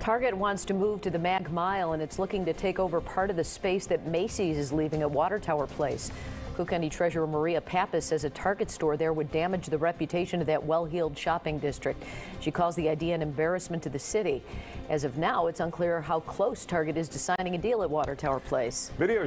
Target wants to move to the Mag Mile and it's looking to take over part of the space that Macy's is leaving at Water Tower Place. Cook County Treasurer Maria Pappas says a Target store there would damage the reputation of that well-heeled shopping district. She calls the idea an embarrassment to the city. As of now, it's unclear how close Target is to signing a deal at Water Tower Place. Video